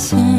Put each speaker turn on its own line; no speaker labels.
dancing